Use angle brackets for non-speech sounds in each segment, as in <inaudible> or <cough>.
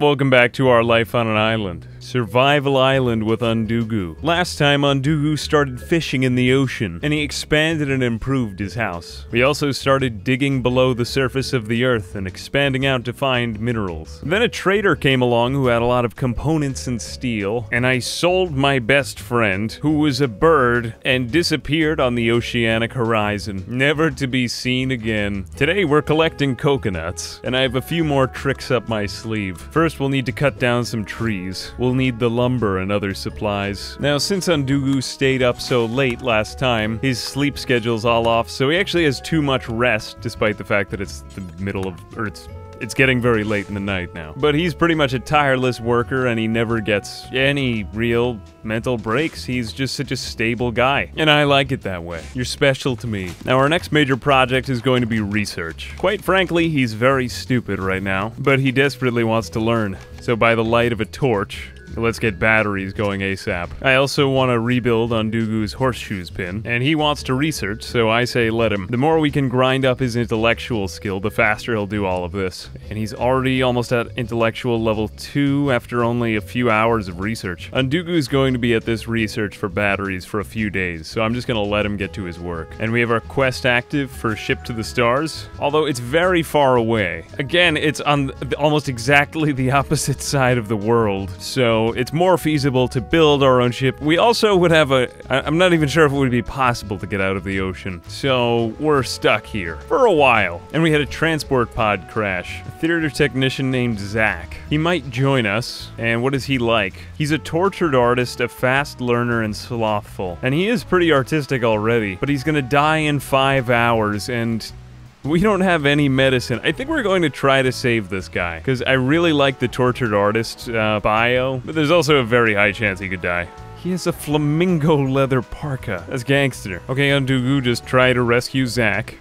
Welcome back to our life on an island. Survival Island with Undugu. Last time, Undugu started fishing in the ocean, and he expanded and improved his house. We also started digging below the surface of the earth and expanding out to find minerals. Then a trader came along who had a lot of components and steel, and I sold my best friend, who was a bird, and disappeared on the oceanic horizon, never to be seen again. Today, we're collecting coconuts, and I have a few more tricks up my sleeve. First, we'll need to cut down some trees. We'll need the lumber and other supplies. Now, since Undugu stayed up so late last time, his sleep schedule's all off, so he actually has too much rest, despite the fact that it's the middle of, or it's getting very late in the night now. But he's pretty much a tireless worker and he never gets any real mental breaks. He's just such a stable guy. And I like it that way. You're special to me. Now, our next major project is going to be research. Quite frankly, he's very stupid right now, but he desperately wants to learn. So, by the light of a torch, Let's get batteries going ASAP. I also want to rebuild on Undugu's horseshoes pin, and he wants to research, so I say let him. The more we can grind up his intellectual skill, the faster he'll do all of this. And he's already almost at intellectual level 2 after only a few hours of research. Undugu's going to be at this research for batteries for a few days, so I'm just going to let him get to his work. And we have our quest active for Ship to the Stars, although it's very far away. Again, it's on almost exactly the <laughs> opposite side of the world, so it's more feasible to build our own ship. We also would have a... I'm not even sure if it would be possible to get out of the ocean. So we're stuck here for a while. And we had a transport pod crash. A theater technician named Zach. He might join us. And what is he like? He's a tortured artist, a fast learner, and slothful. And he is pretty artistic already, but he's gonna die in five hours, and we don't have any medicine. I think we're going to try to save this guy because I really like the tortured artist uh, bio, but there's also a very high chance he could die. He has a flamingo leather parka. That's gangster. Okay, Undugu just try to rescue Zach.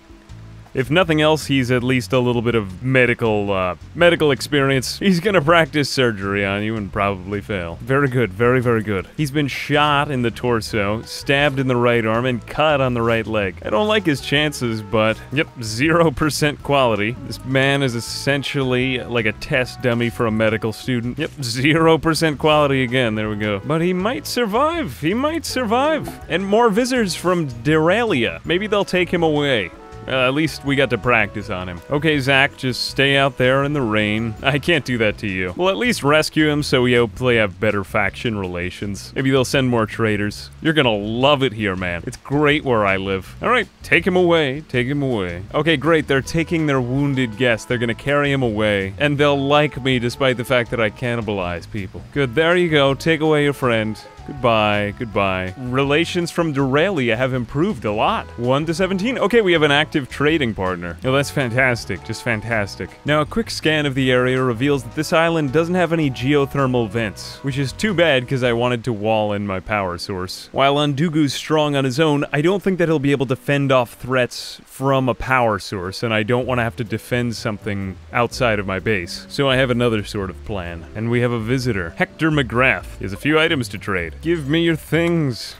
If nothing else, he's at least a little bit of medical, uh, medical experience. <laughs> He's gonna practice surgery on you and probably fail. Very good, very, very good. He's been shot in the torso, stabbed in the right arm, and cut on the right leg. I don't like his chances, but yep, 0% quality. This man is essentially like a test dummy for a medical student. Yep, 0% quality again, there we go. But he might survive, he might survive. And more visitors from Deralia. Maybe they'll take him away. Uh, at least we got to practice on him. Okay, Zach, just stay out there in the rain. I can't do that to you. We'll at least rescue him so we hopefully have better faction relations. Maybe they'll send more traders. You're gonna love it here, man. It's great where I live. All right, take him away. Take him away. Okay, great. They're taking their wounded guest. They're gonna carry him away. And they'll like me despite the fact that I cannibalize people. Good, there you go. Take away your friend. Goodbye, goodbye. Relations from Duralia have improved a lot. 1 to 17. Okay, we have an active trading partner. Oh, that's fantastic. Just fantastic. Now, a quick scan of the area reveals that this island doesn't have any geothermal vents, which is too bad because I wanted to wall in my power source. While Undugu's strong on his own, I don't think that he'll be able to fend off threats from a power source, and I don't want to have to defend something outside of my base. So I have another sort of plan. And we have a visitor, Hector McGrath. He has a few items to trade. Give me your things.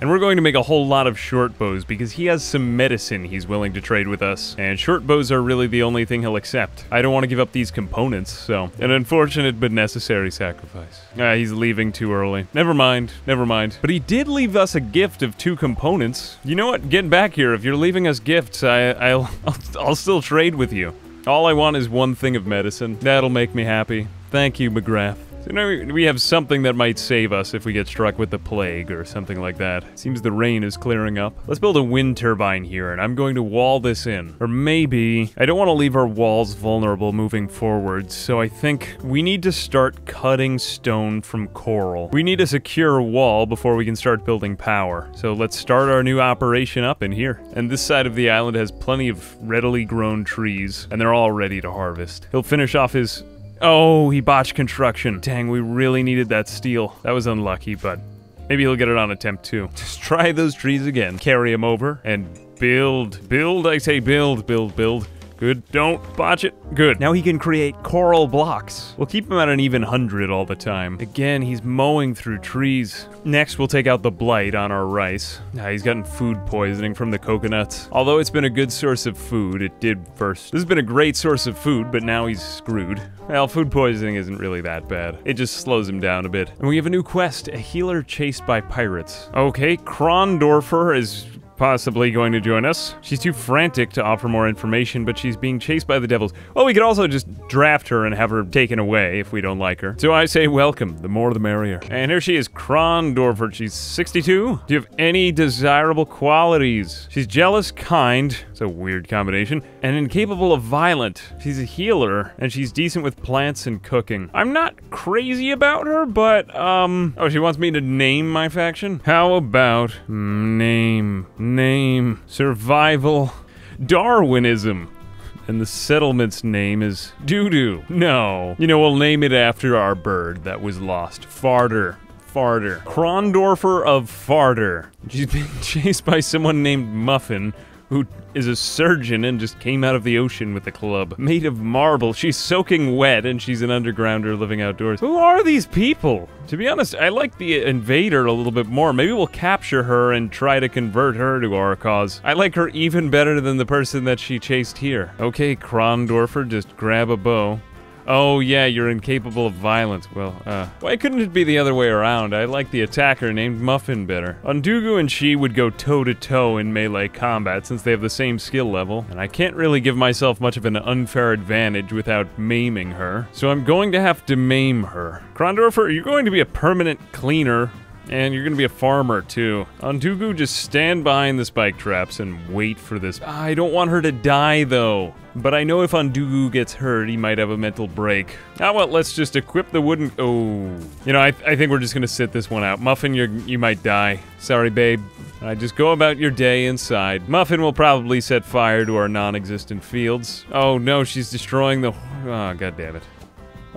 And we're going to make a whole lot of short bows because he has some medicine he's willing to trade with us. And short bows are really the only thing he'll accept. I don't want to give up these components, so an unfortunate but necessary sacrifice. Ah, he's leaving too early. Never mind, never mind. But he did leave us a gift of two components. You know what? Get back here. If you're leaving us gifts, I, I'll, <laughs> I'll, I'll still trade with you. All I want is one thing of medicine. That'll make me happy. Thank you, McGrath. So now we- have something that might save us if we get struck with the plague or something like that. Seems the rain is clearing up. Let's build a wind turbine here, and I'm going to wall this in. Or maybe... I don't want to leave our walls vulnerable moving forward, so I think we need to start cutting stone from coral. We need a secure wall before we can start building power. So let's start our new operation up in here. And this side of the island has plenty of readily grown trees, and they're all ready to harvest. He'll finish off his Oh, he botched construction. Dang, we really needed that steel. That was unlucky, but maybe he'll get it on attempt two. Just try those trees again. Carry him over and build. Build, I say build, build, build. Good. Don't botch it. Good. Now he can create coral blocks. We'll keep him at an even hundred all the time. Again, he's mowing through trees. Next, we'll take out the blight on our rice. Ah, he's gotten food poisoning from the coconuts. Although it's been a good source of food, it did first. This has been a great source of food, but now he's screwed. Well, food poisoning isn't really that bad. It just slows him down a bit. And we have a new quest, a healer chased by pirates. Okay, Krondorfer is possibly going to join us. She's too frantic to offer more information, but she's being chased by the devils. Well, we could also just draft her and have her taken away if we don't like her. So I say welcome, the more the merrier. And here she is, Krondorfer. She's 62. Do you have any desirable qualities? She's jealous, kind, it's a weird combination, and incapable of violent. She's a healer, and she's decent with plants and cooking. I'm not crazy about her, but, um... Oh, she wants me to name my faction? How about name name, survival, Darwinism. And the settlement's name is Doodoo. No. You know, we'll name it after our bird that was lost. Farter. Farter. Krondorfer of Farter. She's being <laughs> chased by someone named Muffin, who is a surgeon and just came out of the ocean with a club. Made of marble. She's soaking wet and she's an undergrounder living outdoors. Who are these people? To be honest, I like the invader a little bit more. Maybe we'll capture her and try to convert her to our cause. I like her even better than the person that she chased here. Okay, Krondorfer, just grab a bow. Oh, yeah, you're incapable of violence. Well, uh, why couldn't it be the other way around? I like the attacker named Muffin better. Undugu and she would go toe to toe in melee combat since they have the same skill level, and I can't really give myself much of an unfair advantage without maiming her. So I'm going to have to maim her. Krondorfer, you're going to be a permanent cleaner and you're gonna be a farmer too. Undugu, just stand behind the spike traps and wait for this. I don't want her to die though. But I know if Undugu gets hurt, he might have a mental break. Ah, well, let's just equip the wooden. Oh, you know, I, I think we're just gonna sit this one out. Muffin, you you might die. Sorry, babe. I just go about your day inside. Muffin will probably set fire to our non-existent fields. Oh no, she's destroying the. Oh, god damn it.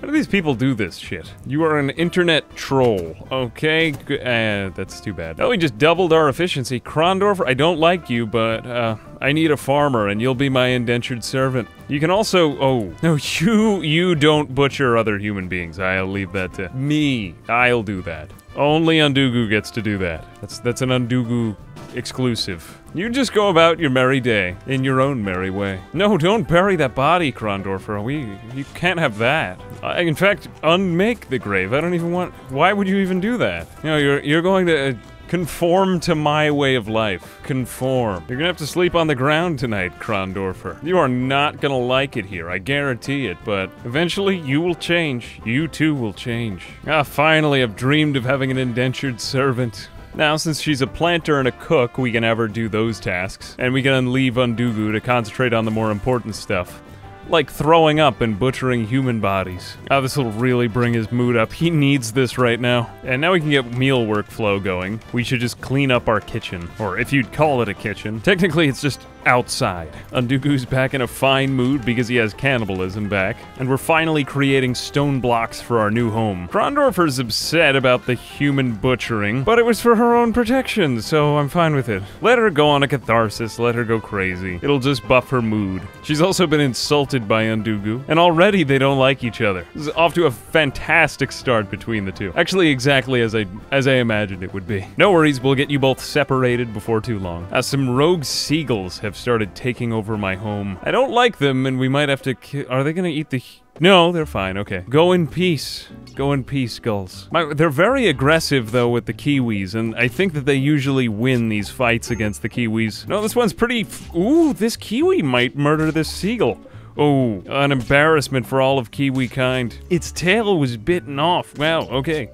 Why do these people do this shit? You are an internet troll. Okay. Uh, that's too bad. Oh, we just doubled our efficiency. Krondorfer, I don't like you, but, uh, I need a farmer, and you'll be my indentured servant. You can also- oh. No, <laughs> you- you don't butcher other human beings. I'll leave that to me. I'll do that. Only Undugu gets to do that. That's- that's an Undugu exclusive. You just go about your merry day, in your own merry way. No, don't bury that body, Krondorfer. We- you can't have that. I, in fact, unmake the grave. I don't even want- why would you even do that? You know, you're- you're going to- uh, Conform to my way of life. Conform. You're gonna have to sleep on the ground tonight, Krondorfer. You are not gonna like it here, I guarantee it, but eventually you will change. You too will change. Ah, finally, I've dreamed of having an indentured servant. Now, since she's a planter and a cook, we can have her do those tasks, and we can leave Undugu to concentrate on the more important stuff. Like throwing up and butchering human bodies. Oh, this will really bring his mood up. He needs this right now. And now we can get meal workflow going. We should just clean up our kitchen. Or if you'd call it a kitchen. Technically, it's just outside. Undugu's back in a fine mood because he has cannibalism back. And we're finally creating stone blocks for our new home. Krondorfer's upset about the human butchering, but it was for her own protection, so I'm fine with it. Let her go on a catharsis, let her go crazy. It'll just buff her mood. She's also been insulted by Undugu, and already they don't like each other. This is off to a fantastic start between the two. Actually, exactly as I as I imagined it would be. No worries, we'll get you both separated before too long. As some rogue seagulls have started taking over my home. I don't like them, and we might have to Are they gonna eat the... No, they're fine, okay. Go in peace. Go in peace, gulls. My, they're very aggressive, though, with the Kiwis, and I think that they usually win these fights against the Kiwis. No, this one's pretty... Ooh, this Kiwi might murder this seagull. Oh, an embarrassment for all of Kiwi kind. Its tail was bitten off. Wow, okay.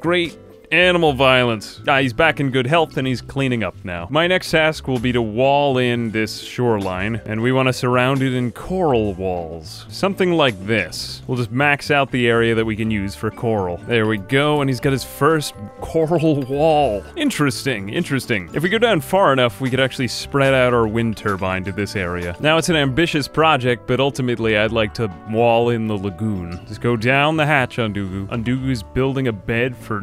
Great Animal violence. Ah, he's back in good health and he's cleaning up now. My next task will be to wall in this shoreline, and we want to surround it in coral walls. Something like this. We'll just max out the area that we can use for coral. There we go, and he's got his first <laughs> coral wall. Interesting, interesting. If we go down far enough, we could actually spread out our wind turbine to this area. Now, it's an ambitious project, but ultimately I'd like to wall in the lagoon. Just go down the hatch, Undugu. Undugu's building a bed for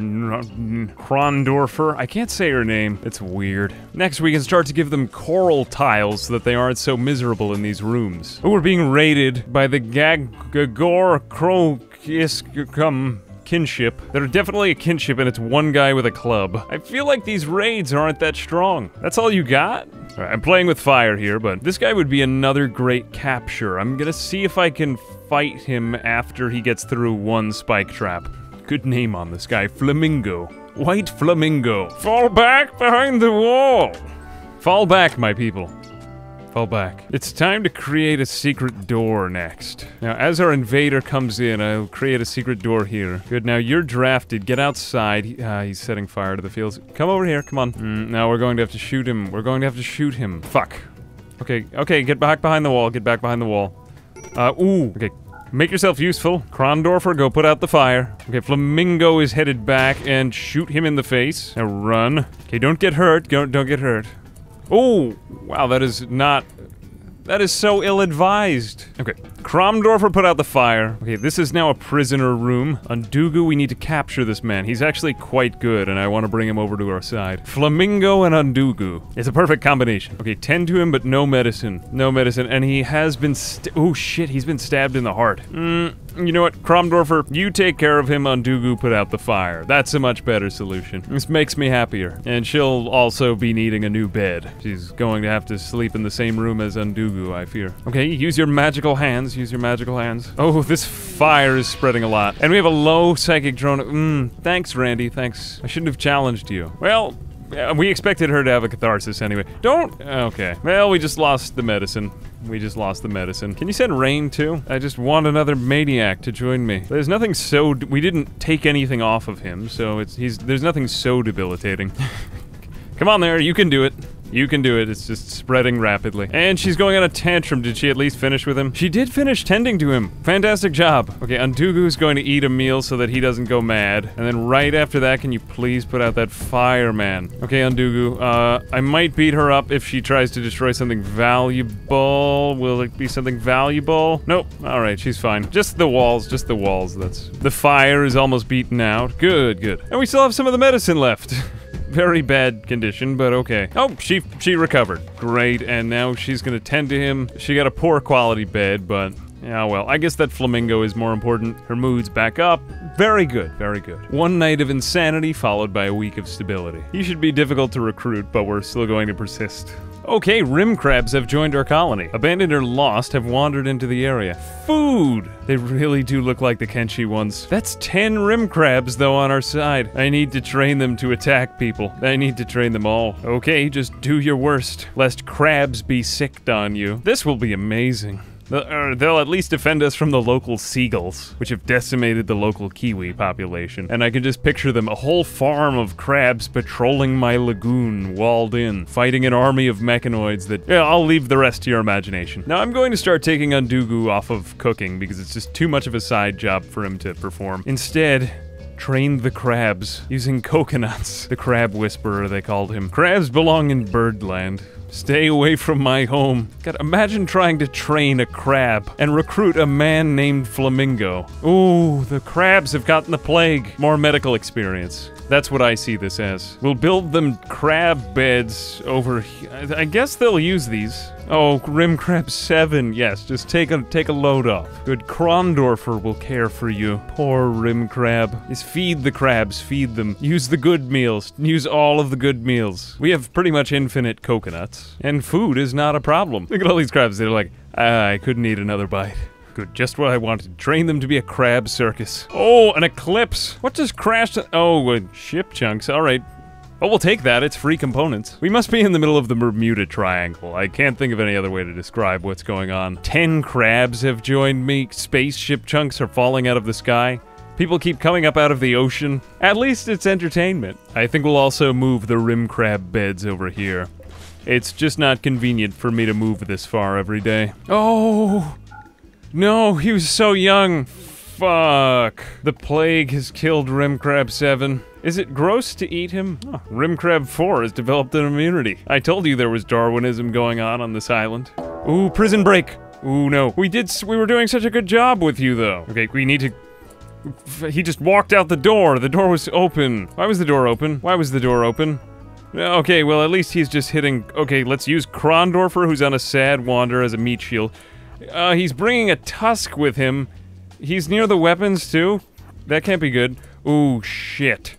Krondorfer. I can't say her name. It's weird. Next, we can start to give them coral tiles so that they aren't so miserable in these rooms. Oh, we're being raided by the Gagagor Krokiskum kinship. They're definitely a kinship, and it's one guy with a club. I feel like these raids aren't that strong. That's all you got? Right, I'm playing with fire here, but this guy would be another great capture. I'm gonna see if I can fight him after he gets through one spike trap. Good name on this guy, Flamingo. White Flamingo. Fall back behind the wall! Fall back, my people. Fall back. It's time to create a secret door next. Now, as our invader comes in, I'll create a secret door here. Good, now you're drafted. Get outside. Uh, he's setting fire to the fields. Come over here, come on. Mm, now we're going to have to shoot him. We're going to have to shoot him. Fuck. Okay, okay, get back behind the wall. Get back behind the wall. Uh, ooh. Okay, Make yourself useful. Krondorfer, go put out the fire. Okay, Flamingo is headed back and shoot him in the face. Now run. Okay, don't get hurt. Don't, don't get hurt. Oh, wow, that is not... That is so ill-advised. Okay, Krondorfer put out the fire. Okay, this is now a prisoner room. Undugu, we need to capture this man. He's actually quite good, and I want to bring him over to our side. Flamingo and Undugu. It's a perfect combination. Okay, tend to him, but no medicine. No medicine, and he has been Oh, shit, he's been stabbed in the heart. Hmm you know what, Krondorfer, you take care of him Undugu put out the fire. That's a much better solution. This makes me happier. And she'll also be needing a new bed. She's going to have to sleep in the same room as Undugu, I fear. Okay, use your magical hands. Use your magical hands. Oh, this fire is spreading a lot. And we have a low psychic drone. Mmm, thanks, Randy. Thanks. I shouldn't have challenged you. Well, we expected her to have a catharsis anyway. Don't- okay. Well, we just lost the medicine. We just lost the medicine. Can you send Rain too? I just want another maniac to join me. There's nothing so- we didn't take anything off of him, so it's- he's- there's nothing so debilitating. <laughs> Come on there, you can do it. You can do it, it's just spreading rapidly. And she's going on a tantrum. Did she at least finish with him? She did finish tending to him. Fantastic job. Okay, Undugu's going to eat a meal so that he doesn't go mad. And then right after that, can you please put out that fireman? Okay, Undugu, uh, I might beat her up if she tries to destroy something valuable. Will it be something valuable? Nope. Alright, she's fine. Just the walls, just the walls, that's... The fire is almost beaten out. Good, good. And we still have some of the medicine left. <laughs> Very bad condition, but okay. Oh, she she recovered. Great, and now she's gonna tend to him. She got a poor quality bed, but yeah, well, I guess that flamingo is more important. Her mood's back up. Very good, very good. One night of insanity followed by a week of stability. He should be difficult to recruit, but we're still going to persist. Okay, rim crabs have joined our colony. Abandoned or lost have wandered into the area. Food! They really do look like the Kenshi ones. That's 10 rim crabs, though, on our side. I need to train them to attack people. I need to train them all. Okay, just do your worst, lest crabs be sicked on you. This will be amazing. Uh, they'll at least defend us from the local seagulls, which have decimated the local kiwi population. And I can just picture them, a whole farm of crabs patrolling my lagoon, walled in, fighting an army of mechanoids that... Yeah, I'll leave the rest to your imagination. Now, I'm going to start taking Undugu off of cooking, because it's just too much of a side job for him to perform. Instead, trained the crabs using coconuts. The crab whisperer, they called him. Crabs belong in birdland. Stay away from my home. God, imagine trying to train a crab and recruit a man named Flamingo. Ooh, the crabs have gotten the plague. More medical experience. That's what I see this as. We'll build them crab beds over here. I guess they'll use these. Oh, Rim Crab 7, yes, just take a take a load off. Good Krondorfer will care for you. Poor Rim Crab. Just feed the crabs, feed them. Use the good meals. Use all of the good meals. We have pretty much infinite coconuts. And food is not a problem. Look at all these crabs, they're like, ah, I couldn't eat another bite. Good, just what I wanted. Train them to be a crab circus. Oh, an eclipse. What does crash? Oh, uh, ship chunks. All right. Oh, we'll take that. It's free components. We must be in the middle of the Bermuda Triangle. I can't think of any other way to describe what's going on. Ten crabs have joined me. Spaceship chunks are falling out of the sky. People keep coming up out of the ocean. At least it's entertainment. I think we'll also move the rim crab beds over here. It's just not convenient for me to move this far every day. Oh! No, he was so young. Fuck. The plague has killed Rimcrab 7. Is it gross to eat him? Oh, Rimcrab 4 has developed an immunity. I told you there was Darwinism going on on this island. Ooh, prison break. Ooh, no. We did- we were doing such a good job with you, though. Okay, we need to He just walked out the door. The door was open. Why was the door open? Why was the door open? Okay, well, at least he's just hitting. Okay, let's use Krondorfer, who's on a sad wander, as a meat shield. Uh, he's bringing a tusk with him. He's near the weapons, too. That can't be good. Ooh, shit.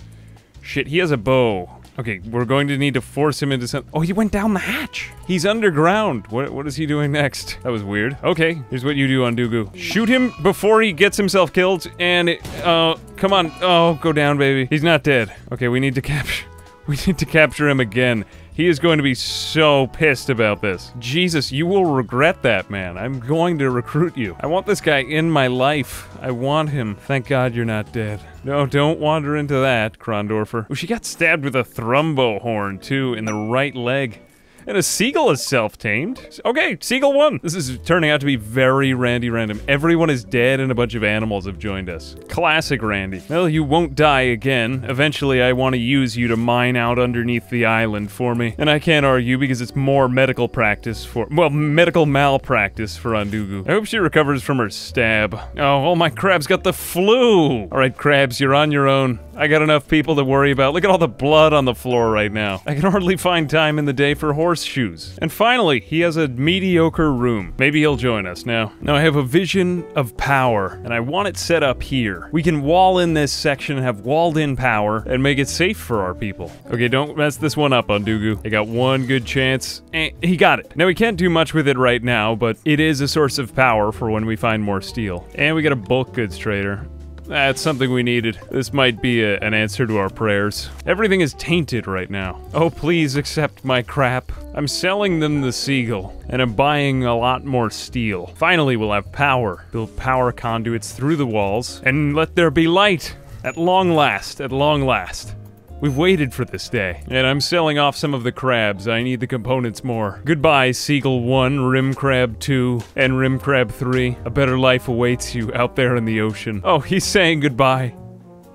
Shit, he has a bow. Okay, we're going to need to force him into some- Oh, he went down the hatch! He's underground! What, what is he doing next? That was weird. Okay, here's what you do Undugu. Shoot him before he gets himself killed, and, uh, come on. Oh, go down, baby. He's not dead. Okay, we need to <laughs> capture- We need to capture him again. He is going to be so pissed about this. Jesus, you will regret that, man. I'm going to recruit you. I want this guy in my life. I want him. Thank God you're not dead. No, don't wander into that, Krondorfer. Oh, she got stabbed with a thrumbo horn, too, in the right leg. And a seagull is self-tamed. Okay, seagull won. This is turning out to be very Randy random. Everyone is dead and a bunch of animals have joined us. Classic Randy. Well, you won't die again. Eventually, I want to use you to mine out underneath the island for me. And I can't argue because it's more medical practice for- well, medical malpractice for Undugu. I hope she recovers from her stab. Oh, all my crabs got the flu! Alright, crabs, you're on your own. I got enough people to worry about. Look at all the blood on the floor right now. I can hardly find time in the day for horseshoes. And finally, he has a mediocre room. Maybe he'll join us now. Now I have a vision of power, and I want it set up here. We can wall in this section and have walled in power and make it safe for our people. Okay, don't mess this one up Undugu. I got one good chance. Eh, he got it. Now we can't do much with it right now, but it is a source of power for when we find more steel. And we got a bulk goods trader. That's something we needed. This might be a, an answer to our prayers. Everything is tainted right now. Oh, please accept my crap. I'm selling them the seagull, and I'm buying a lot more steel. Finally, we'll have power. Build power conduits through the walls, and let there be light. At long last, at long last. We've waited for this day, and I'm selling off some of the crabs. I need the components more. Goodbye, Seagull 1, Rim Crab 2, and Rim Crab 3. A better life awaits you out there in the ocean. Oh, he's saying goodbye.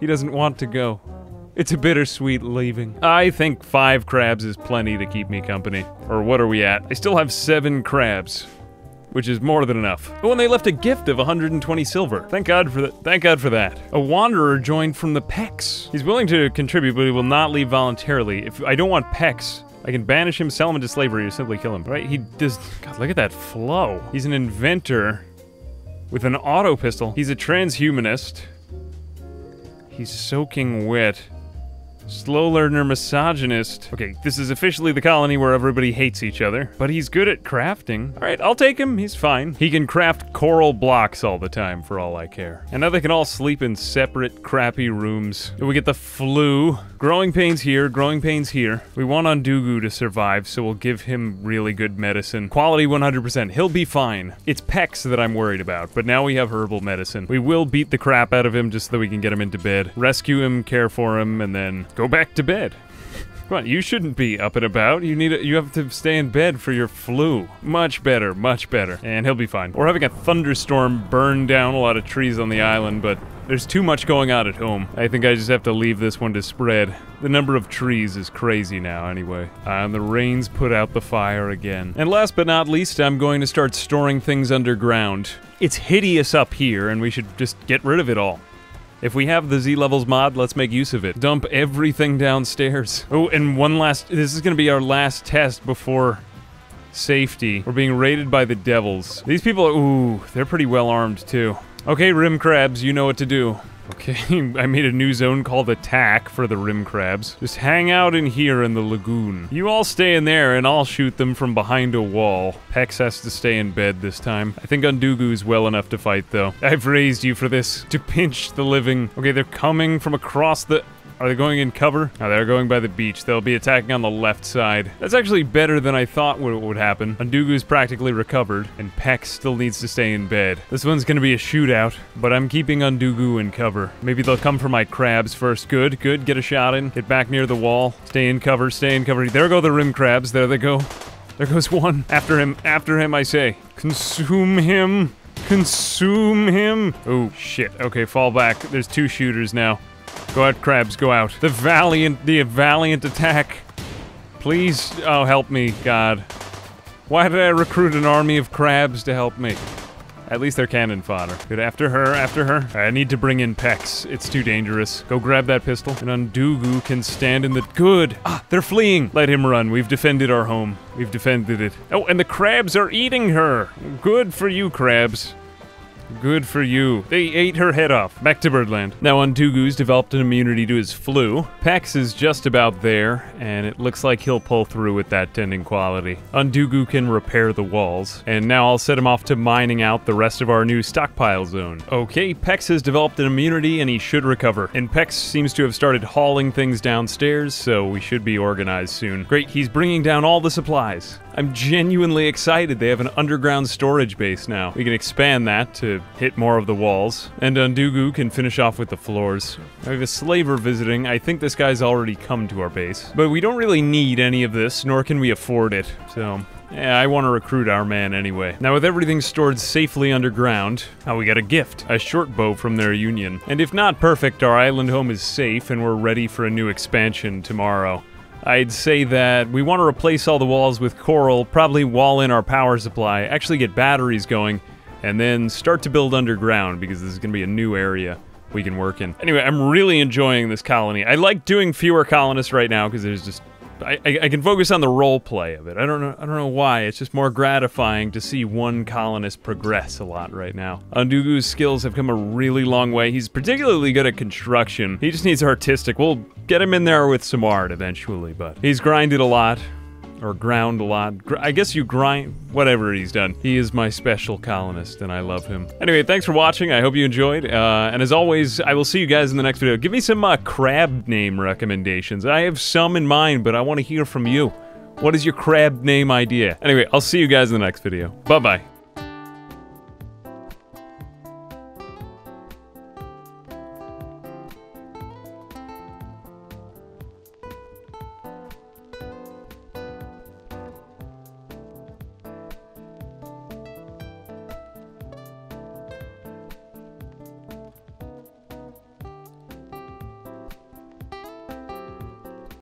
He doesn't want to go. It's a bittersweet leaving. I think five crabs is plenty to keep me company. Or what are we at? I still have seven crabs which is more than enough. Oh, and they left a gift of 120 silver. Thank God for that. Thank God for that. A wanderer joined from the Pex. He's willing to contribute, but he will not leave voluntarily. If I don't want Pex, I can banish him, sell him into slavery, or simply kill him. Right? He does. God, look at that flow. He's an inventor with an auto pistol. He's a transhumanist. He's soaking wet. Slow learner misogynist. Okay, this is officially the colony where everybody hates each other, but he's good at crafting. All right, I'll take him. He's fine. He can craft coral blocks all the time for all I care. And now they can all sleep in separate crappy rooms. We get the flu. Growing pains here, growing pains here. We want Undugu to survive, so we'll give him really good medicine. Quality 100%. He'll be fine. It's Pex that I'm worried about, but now we have herbal medicine. We will beat the crap out of him just so we can get him into bed. Rescue him, care for him, and then go back to bed. Come on, you shouldn't be up and about. You need a, you have to stay in bed for your flu. Much better, much better. And he'll be fine. We're having a thunderstorm burn down a lot of trees on the island, but there's too much going on at home. I think I just have to leave this one to spread. The number of trees is crazy now, anyway. And the rains put out the fire again. And last but not least, I'm going to start storing things underground. It's hideous up here, and we should just get rid of it all. If we have the Z levels mod, let's make use of it. Dump everything downstairs. Oh, and one last, this is gonna be our last test before safety. We're being raided by the devils. These people, ooh, they're pretty well armed too. Okay, rim crabs, you know what to do. Okay, <laughs> I made a new zone called Attack for the rim crabs. Just hang out in here in the lagoon. You all stay in there and I'll shoot them from behind a wall. Pex has to stay in bed this time. I think Undugu's well enough to fight though. I've raised you for this, to pinch the living. Okay, they're coming from across the... Are they going in cover? Oh, they're going by the beach. They'll be attacking on the left side. That's actually better than I thought would, would happen. Undugu's practically recovered, and Pex still needs to stay in bed. This one's gonna be a shootout, but I'm keeping Undugu in cover. Maybe they'll come for my crabs first. Good, good. Get a shot in. Get back near the wall. Stay in cover, stay in cover. There go the rim crabs. There they go. There goes one. After him, after him, I say. Consume him. Consume him. Oh, shit. Okay, fall back. There's two shooters now. Go out, crabs, go out. The valiant, the valiant attack. Please, oh, help me, God. Why did I recruit an army of crabs to help me? At least they're cannon fodder. Good, after her, after her. I need to bring in Pex. It's too dangerous. Go grab that pistol. And Undugu can stand in the- Good! Ah, they're fleeing! Let him run. We've defended our home. We've defended it. Oh, and the crabs are eating her! Good for you, crabs. Good for you. They ate her head off. Back to Birdland. Now, Undugu's developed an immunity to his flu. Pex is just about there, and it looks like he'll pull through with that tending quality. Undugu can repair the walls, and now I'll set him off to mining out the rest of our new stockpile zone. Okay, Pex has developed an immunity, and he should recover. And Pex seems to have started hauling things downstairs, so we should be organized soon. Great, he's bringing down all the supplies. I'm genuinely excited. They have an underground storage base now. We can expand that to hit more of the walls. And Undugu can finish off with the floors. I have a slaver visiting. I think this guy's already come to our base. But we don't really need any of this, nor can we afford it. So, yeah, I want to recruit our man anyway. Now, with everything stored safely underground, now we got a gift. A short bow from their union. And if not perfect, our island home is safe and we're ready for a new expansion tomorrow. I'd say that we want to replace all the walls with coral, probably wall in our power supply, actually get batteries going, and then start to build underground because this is going to be a new area we can work in. Anyway, I'm really enjoying this colony. I like doing fewer colonists right now because there's just I, I, can focus on the role play of it. I don't know. I don't know why. It's just more gratifying to see one colonist progress a lot right now. Undugu's skills have come a really long way. He's particularly good at construction. He just needs artistic. We'll get him in there with some art eventually, but he's grinded a lot or ground a lot. I guess you grind, whatever he's done. He is my special colonist, and I love him. Anyway, thanks for watching. I hope you enjoyed. Uh, and as always, I will see you guys in the next video. Give me some uh, crab name recommendations. I have some in mind, but I want to hear from you. What is your crab name idea? Anyway, I'll see you guys in the next video. Bye-bye.